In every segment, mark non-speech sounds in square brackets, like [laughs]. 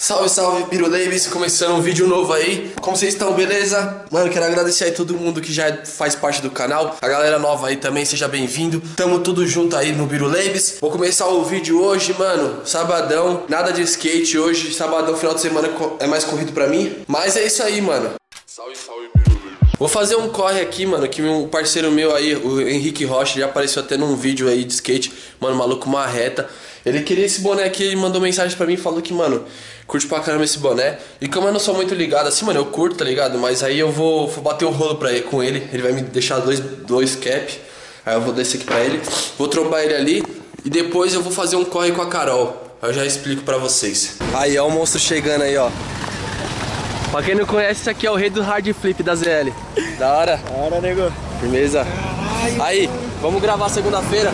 Salve, salve, Piruleibes, começando um vídeo novo aí. Como vocês estão, beleza? Mano, quero agradecer aí todo mundo que já faz parte do canal. A galera nova aí também, seja bem-vindo. Tamo tudo junto aí no Biruleibes. Vou começar o vídeo hoje, mano. Sabadão, nada de skate hoje. Sabadão, final de semana é mais corrido pra mim. Mas é isso aí, mano. Salve, salve, Biruleibes. Vou fazer um corre aqui, mano, que um parceiro meu aí, o Henrique Rocha, já apareceu até num vídeo aí de skate. Mano, maluco, uma reta. Ele queria esse boné aqui, ele mandou mensagem pra mim e falou que, mano, curte pra caramba esse boné. E como eu não sou muito ligado assim, mano, eu curto, tá ligado? Mas aí eu vou, vou bater o rolo pra ele, com ele. Ele vai me deixar dois, dois cap. Aí eu vou descer aqui pra ele. Vou trombar ele ali. E depois eu vou fazer um corre com a Carol. Eu já explico pra vocês. Aí, ó o monstro chegando aí, ó. Pra quem não conhece, esse aqui é o rei do hard flip da ZL. Da hora? Da hora, nego. Firmeza. Aí, vamos gravar segunda-feira?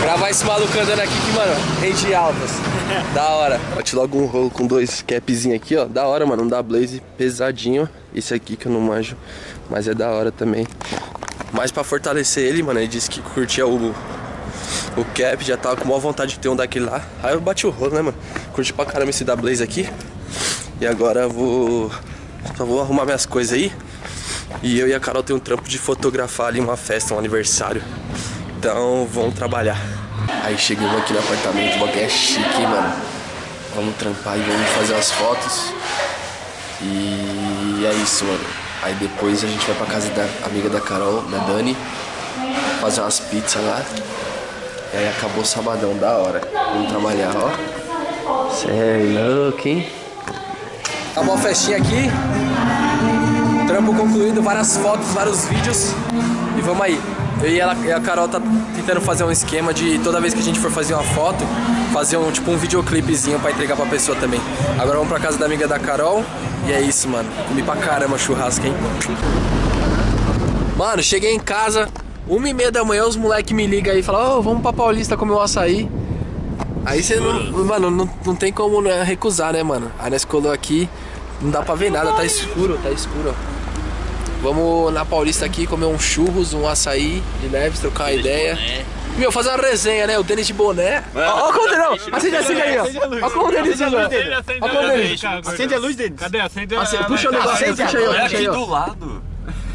Gravar esse maluco andando aqui que, mano, rende altas. [laughs] da hora. Bate logo um rolo com dois capzinhos aqui, ó. Da hora, mano. Um da Blaze pesadinho. Esse aqui que eu não manjo, mas é da hora também. Mas pra fortalecer ele, mano, ele disse que curtia o, o cap, já tava com maior vontade de ter um daquele lá. Aí eu bati o rolo, né, mano? Curti pra caramba esse da Blaze aqui. E agora eu vou. Só vou arrumar minhas coisas aí. E eu e a Carol tem um trampo de fotografar ali uma festa, um aniversário. Então vamos trabalhar. Aí chegamos aqui no apartamento, o bagulho é chique, hein, mano. Vamos trampar e vamos fazer as fotos. E é isso, mano. Aí depois a gente vai pra casa da amiga da Carol, da Dani, fazer umas pizzas lá. E aí acabou o sabadão, da hora. Vamos trabalhar, ó. Cê é louco, hein? Acabou a festinha aqui. Trampo concluído, várias fotos, vários vídeos. E vamos aí. Eu e, ela, e a Carol tá tentando fazer um esquema de toda vez que a gente for fazer uma foto, fazer um tipo um videoclipezinho pra entregar pra pessoa também. Agora vamos pra casa da amiga da Carol. E é isso, mano. Comi pra caramba churrasco, hein? Mano, cheguei em casa, uma e meia da manhã, os moleques me ligam aí e falam, ô, oh, vamos pra Paulista comer um açaí. Aí você não. Mano, não, não tem como né, recusar, né, mano? Aí nós colou aqui, não dá pra ver nada, tá escuro, tá escuro, ó. Vamos na Paulista aqui comer um churros, um açaí de leves, trocar uma ideia. Meu, fazer uma resenha, né? O tênis de boné. Ó, como ele não. Acende, acende aí, ó. Ó como ele usa. Ó como ele. Acende a luz dele. Cadê? Acende a luz. Puxa o negócio, puxa aí, ó. Puxa aí, ó. do lado.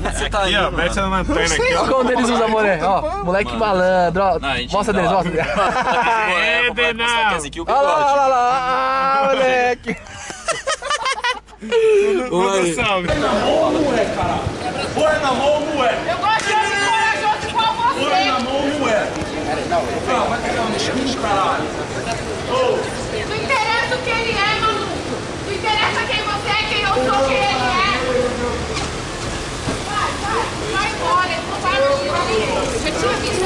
Você tá aí, ó. Mexe na lanterna aqui, ó. como eles usam, boné. Ó, moleque malandro, ó. A Mostra deles, mostra deles. [laughs] É, Denal. Olha lá, olha lá, olha lá. Ah, moleque. Mano, Salve. Eu gosto de ser corajoso igual você. Não interessa o que ele é, maluco. Não interessa quem você é, quem eu sou, quem ele é. Vai, vai, vai embora. Ele não vai mais pra ninguém. Eu já tinha visto.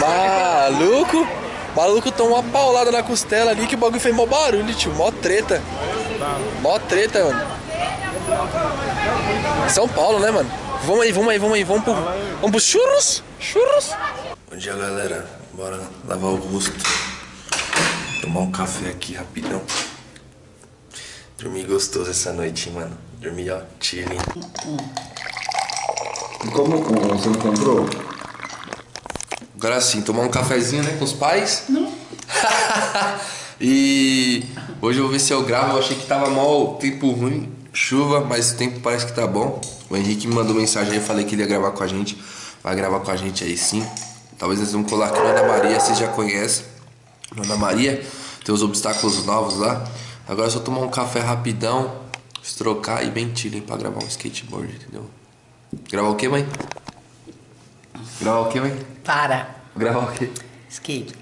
maluco. Maluco tomou uma paulada na costela ali que o bagulho fez mó barulho, tio. Mó treta. Mó treta, mano. São Paulo, né, mano? Vamos aí, vamos aí, vamos aí. Vamos pro, vamos pro churros. Churros. Bom dia, galera. Bora lavar o rosto. Tomar um café aqui rapidão. Dormi gostoso essa noite, hein, mano. Dormi, ó, chilling. Como você não comprou? Agora sim, tomar um cafezinho, né, com os pais. Não. [laughs] e hoje eu vou ver se eu gravo. Eu achei que tava mal tempo ruim, chuva, mas o tempo parece que tá bom. O Henrique me mandou mensagem aí, falei que ele ia gravar com a gente. Vai gravar com a gente aí sim. Talvez nós vamos colar aqui no Ana Maria, vocês já conhecem. No Ana Maria, tem os obstáculos novos lá. Agora é só tomar um café rapidão, se trocar e bem chilling pra gravar um skateboard, entendeu? Gravar o que, mãe? Gravar o que, mãe? Para. Gravar o quê? Skate.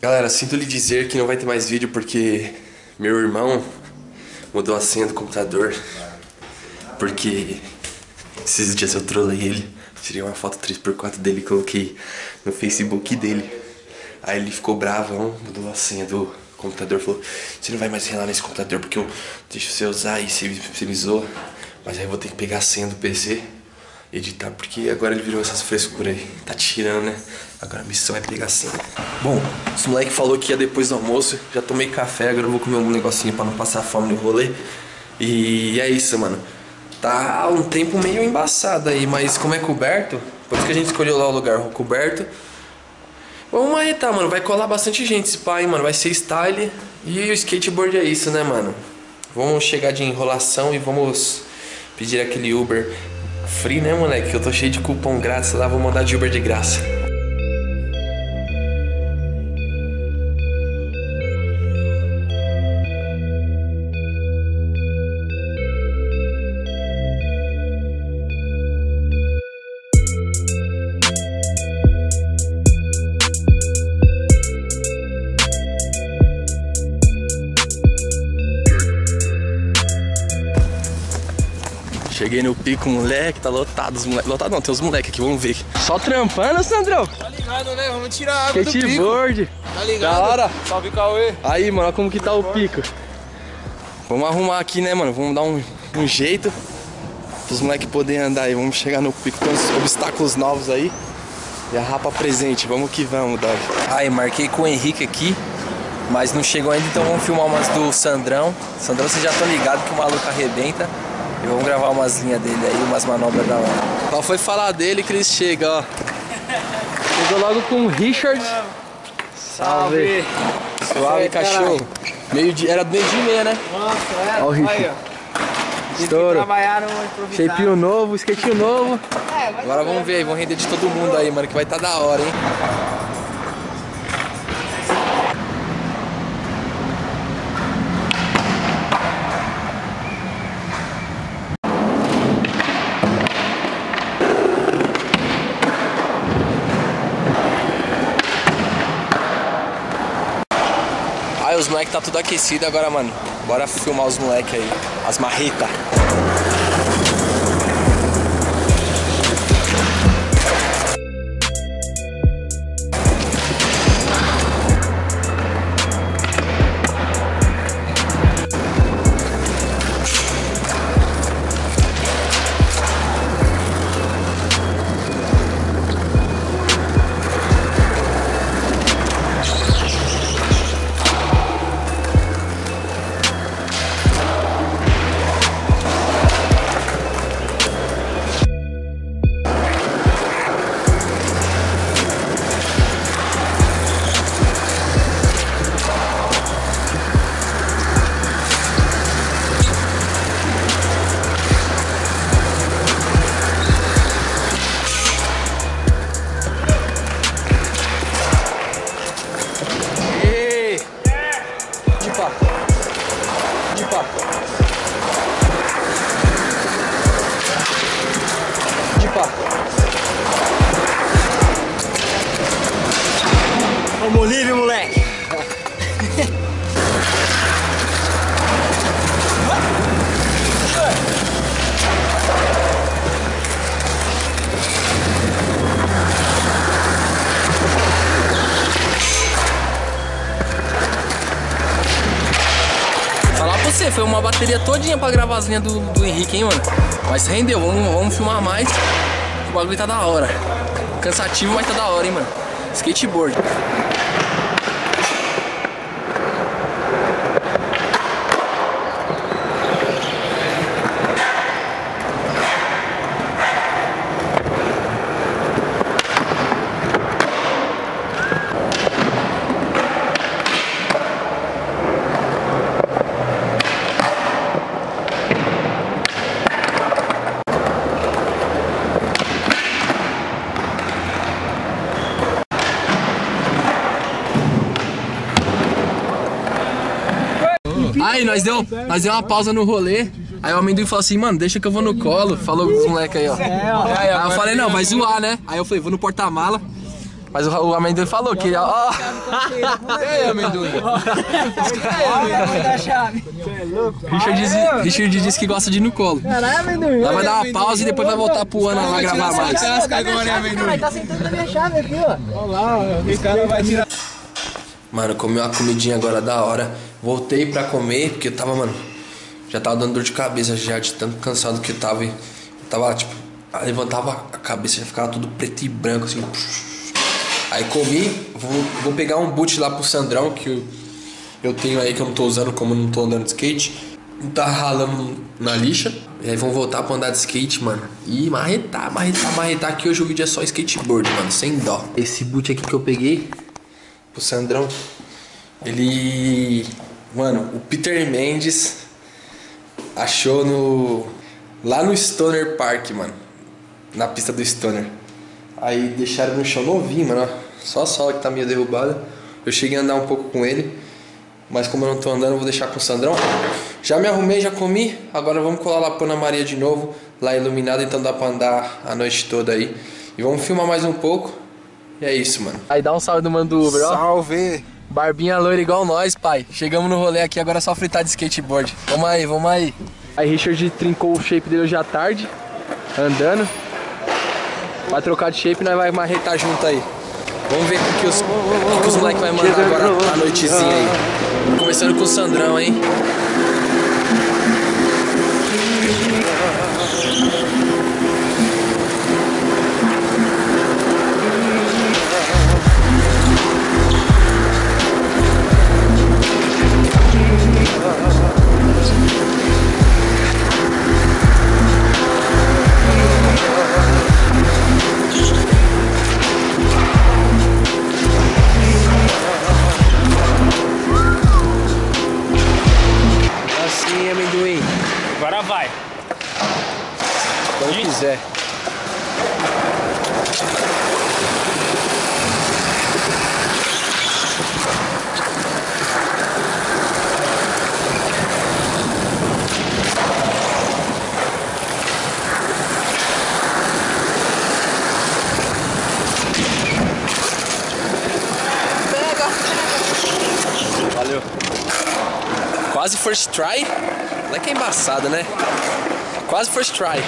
Galera, sinto lhe dizer que não vai ter mais vídeo porque meu irmão mudou a senha do computador. Porque esses dias eu trolei ele. Tirei uma foto 3x4 dele e coloquei no Facebook dele. Aí ele ficou bravão, mudou a senha do computador. Falou: Você não vai mais relar nesse computador porque eu deixo você usar e você, você me zoa. Mas aí eu vou ter que pegar a senha do PC editar, porque agora ele virou essas frescuras aí. Tá tirando, né? Agora a missão é pegar assim. Bom, esse moleque falou que ia depois do almoço. Já tomei café, agora eu vou comer um negocinho pra não passar fome no rolê. E é isso, mano. Tá um tempo meio embaçado aí, mas como é coberto, por isso que a gente escolheu lá o lugar coberto. Vamos marretar, mano. Vai colar bastante gente esse pai, mano. Vai ser style. E o skateboard é isso, né, mano? Vamos chegar de enrolação e vamos pedir aquele Uber free, né, moleque? Eu tô cheio de cupom grátis lá, vou mandar de Uber de graça. Cheguei no pico, moleque, tá lotado os moleques. Lotado não, tem os moleques aqui, vamos ver. Só trampando, Sandrão? Tá ligado, né? Vamos tirar a água do pico. Skateboard. Tá ligado? Da hora. Salve, Cauê. Aí, mano, olha como que tá o pico. Vamos arrumar aqui, né, mano? Vamos dar um, um jeito pros moleques poderem andar aí. Vamos chegar no pico. Tem uns obstáculos novos aí. E a rapa presente. Vamos que vamos, Dog. Aí, marquei com o Henrique aqui. Mas não chegou ainda, então vamos filmar umas do Sandrão. Sandrão, vocês já estão ligados que o maluco arrebenta. E vamos gravar umas linhas dele aí, umas manobras da hora. Só foi falar dele que eles chegam, ó. Chegou logo com o Richard. Salve. Suave, cachorro. Meio dia, era meio dia e meia, né? Nossa, é. Ó o Richard. Aí, ó. Tive que Estouro. Shapeinho novo, skatinho novo. É, Agora vamos ver aí, vamos render de todo mundo aí, mano, que vai estar da hora, hein? Tá tudo aquecido agora, mano. Bora filmar os moleques aí. As marretas. Bateria todinha pra gravar as linhas do, do Henrique, hein, mano? Mas rendeu, vamos, vamos filmar mais. O bagulho tá da hora. Cansativo, mas tá da hora, hein, mano? Skateboard. Aí, nós deu, nós deu uma pausa no rolê. Aí o amendoim falou assim, mano, deixa que eu vou no colo. Falou com os moleques aí, ó. Aí eu falei, não, vai zoar, né? Aí eu falei, vou no porta-mala. Mas o, o amendoim falou que. Ó, E aí, amendoim? [laughs] Richard, diz, Richard disse que gosta de ir no colo. Caralho, amendoim. Ela vai dar uma pausa e depois vai voltar pro ano lá gravar mais. Tá sentando na minha chave aqui, ó. Olha lá, ó. O cara vai tirar. Mano, comi uma comidinha agora da hora. Voltei pra comer, porque eu tava, mano. Já tava dando dor de cabeça já, de tanto cansado que eu tava. Eu tava, tipo, levantava a cabeça, já ficava tudo preto e branco, assim. Aí comi, vou, vou pegar um boot lá pro Sandrão, que eu, eu tenho aí que eu não tô usando, como eu não tô andando de skate. Tá ralando na lixa. E aí vamos voltar pra andar de skate, mano. E marretar, marretar, marretar, que hoje o vídeo é só skateboard, mano, sem dó. Esse boot aqui que eu peguei pro Sandrão. Ele. Mano, o Peter Mendes achou no. Lá no Stoner Park, mano. Na pista do Stoner. Aí deixaram no chão novinho, mano. Só a sola que tá meio derrubada. Eu cheguei a andar um pouco com ele. Mas como eu não tô andando, eu vou deixar com o Sandrão. Já me arrumei, já comi. Agora vamos colar lá pra Ana Maria de novo. Lá iluminado, então dá pra andar a noite toda aí. E vamos filmar mais um pouco. E é isso, mano. Aí dá um salve do mano do Uber, ó. Salve! Barbinha loira igual nós, pai. Chegamos no rolê aqui, agora é só fritar de skateboard. Vamos aí, vamos aí. Aí Richard trincou o shape dele hoje à tarde, andando. Vai trocar de shape e nós vai marretar junto aí. Vamos ver o que, os, o que os moleques vai mandar agora à noitezinha aí. Começando com o Sandrão, hein? Try. Não é que é embaçado, né? Quase first try.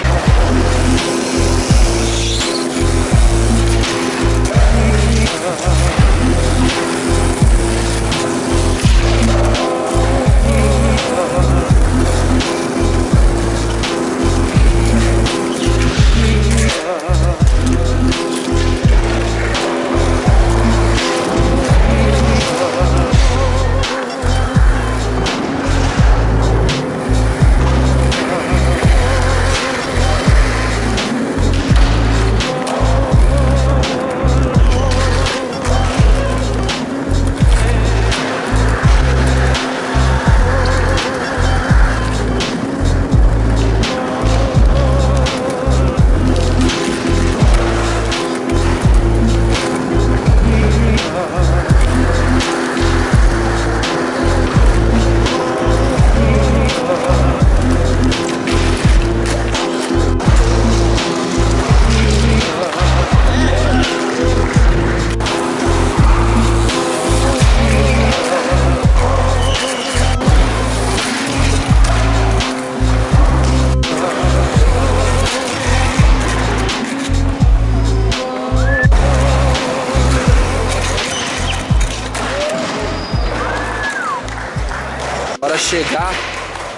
Para chegar,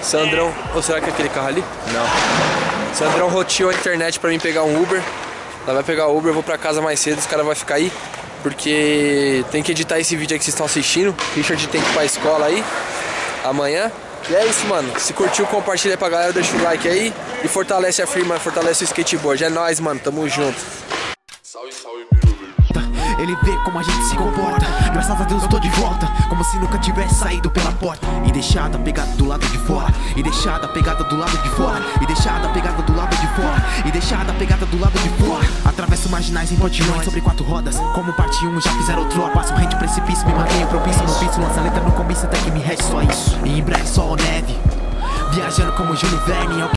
Sandrão. Ou será que é aquele carro ali? Não. Sandrão roteou a internet pra mim pegar um Uber. Ela vai pegar o Uber, eu vou pra casa mais cedo, os caras vão ficar aí. Porque tem que editar esse vídeo aí que vocês estão assistindo. Richard tem que ir pra escola aí amanhã. E é isso, mano. Se curtiu, compartilha pra galera, deixa o like aí. E fortalece a firma, fortalece o skateboard. É nóis, mano. Tamo junto. Salve, salve, Ele vê como a gente se comporta. Graças a Deus eu tô de volta. Como se nunca tivesse saído pela porta. E deixado a pegada do lado de fora. E deixado a pegada do lado de fora. E deixado a pegada do lado de fora. E deixado a pegada do lado de fora. Atravesso marginais em portilhões sobre quatro rodas. Como parte 1 já fizeram outrora. Passo rente precipício, me mantenho propício. No vício, lança letra no comício até que me reste só isso. E em breve só neve. Viajando como Júlio Verne.